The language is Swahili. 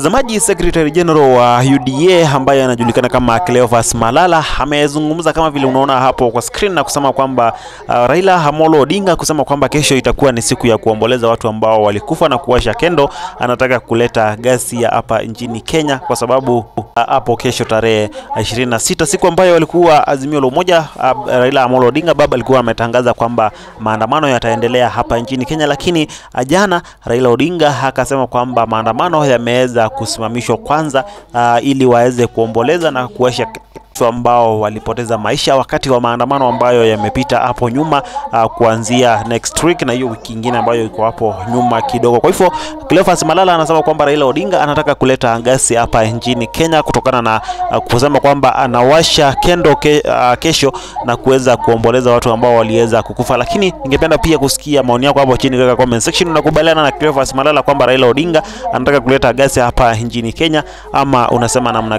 Mtazamaji, Secretary General wa UDA ambaye anajulikana kama Cleophas Malala amezungumza kama vile unaona hapo kwa screen na kusema kwamba uh, Raila Amolo Odinga kusema kwamba kesho itakuwa ni siku ya kuomboleza watu ambao walikufa na kuwasha kendo. Anataka kuleta ghasia hapa nchini Kenya kwa sababu uh, hapo kesho tarehe 26 siku ambayo walikuwa Azimio la Umoja uh, Raila Amolo Odinga baba alikuwa ametangaza kwamba maandamano yataendelea hapa nchini Kenya, lakini uh, jana Raila Odinga akasema kwamba maandamano yameweza kusimamishwa kwanza, uh, ili waweze kuomboleza na kuwasha watu ambao walipoteza maisha wakati wa maandamano ambayo yamepita hapo nyuma, uh, kuanzia next week na hiyo wiki ingine ambayo iko hapo nyuma kidogo. Kwa hivyo Cleophas Malala anasema kwamba Raila Odinga anataka kuleta gasi hapa nchini Kenya kutokana na uh, kusema kwamba anawasha kendo ke, uh, kesho na kuweza kuomboleza watu ambao waliweza kukufa. Lakini ningependa pia kusikia maoni yako hapo chini katika comment section. Unakubaliana na Cleophas Malala kwamba Raila Odinga anataka kuleta gasi hapa nchini Kenya ama unasema namna